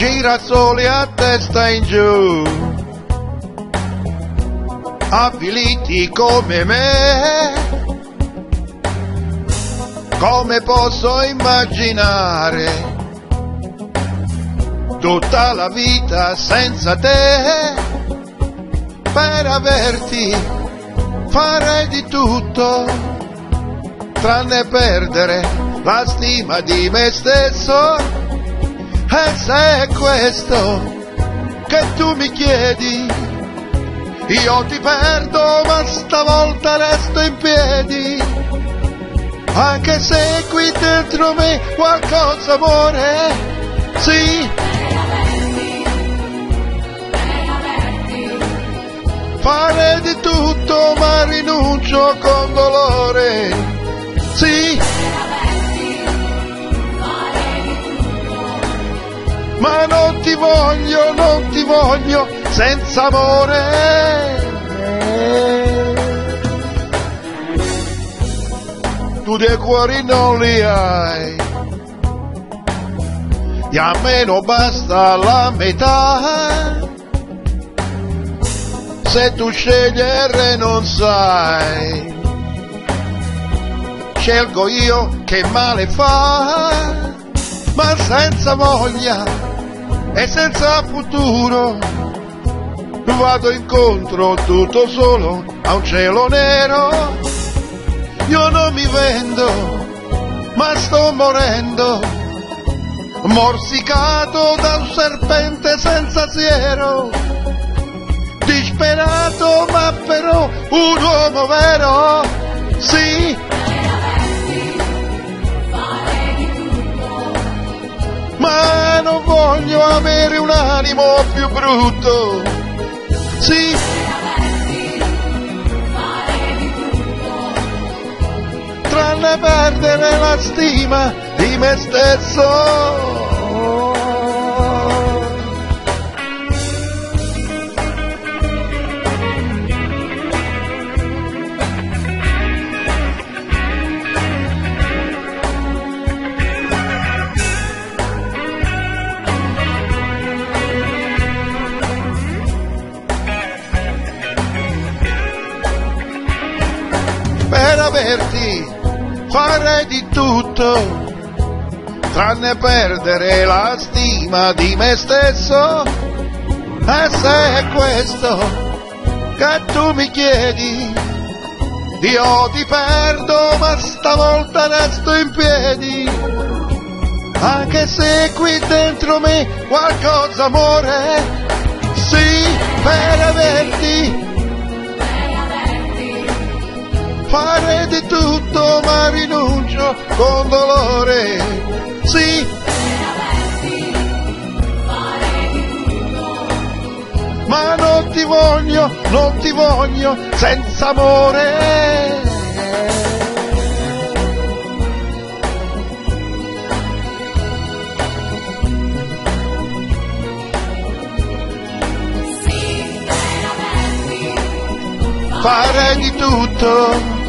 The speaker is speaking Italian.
girassoli a testa in giù, avviliti come me, come posso immaginare tutta la vita senza te, per averti farei di tutto, tranne perdere la stima di me stesso e se è questo che tu mi chiedi, io ti perdo ma stavolta resto in piedi. Anche se qui dentro me qualcosa muore, sì. Fare di tutto ma rinuncio con dolore, sì. Ma non ti voglio, non ti voglio senza amore. Tu dei cuori non li hai, e a me non basta la metà. Se tu scegliere non sai, scelgo io che male fa, ma senza voglia e senza futuro. Vado incontro tutto solo a un cielo nero. Io non mi vendo ma sto morendo morsicato da un serpente senza siero. Disperato ma però un uomo vero sì non voglio avere un animo più brutto. Sì. Tranne perdere la stima di me stesso. Averti farei di tutto tranne perdere la stima di me stesso. E se è questo che tu mi chiedi io ti perdo ma stavolta resto in piedi. Anche se qui dentro me qualcosa muore sì per averti tutto ma rinuncio con dolore, sì. Ma non ti voglio, non ti voglio senza amore. fare di tutto